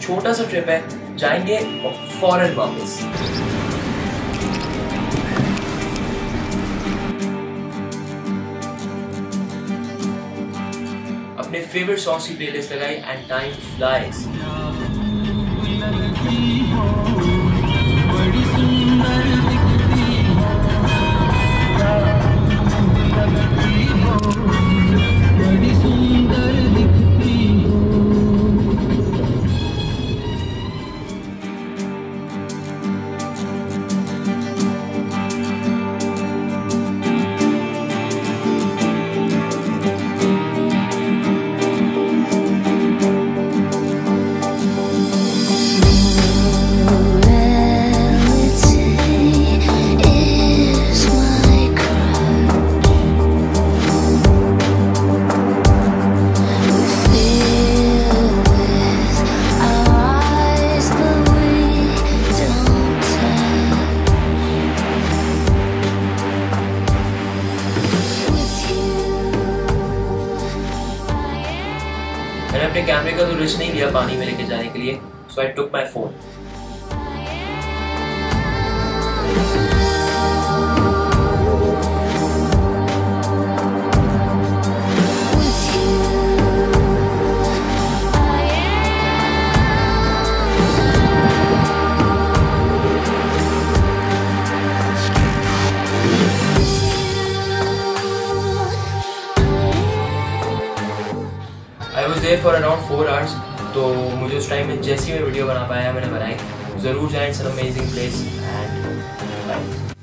छोटा सा ट्रिप है, जाएँगे और फॉरन वापस। अपने फेवरेट सॉन्ग्स की प्लेलिस्ट लगाई एंड टाइम फ्लाइज मैंने अपने कैमरे का तो रिस्क नहीं लिया पानी में लेके जाने के लिए so I took my phone was there for around four hours तो मुझे उस टाइम में जैसी मैं वीडियो बना पाया, मैंने बनाई। ज़रूर जाए इट्स अमेजिंग प्लेस एंड